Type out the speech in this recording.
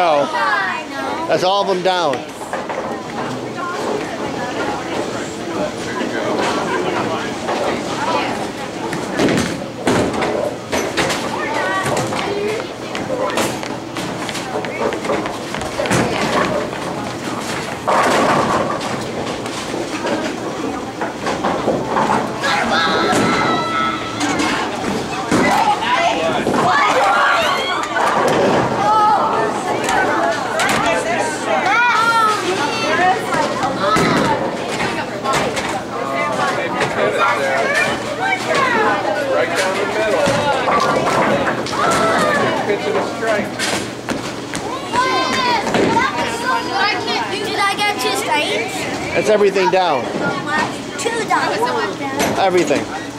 go. That's all of them down. Get two stains? That's everything down. Everything.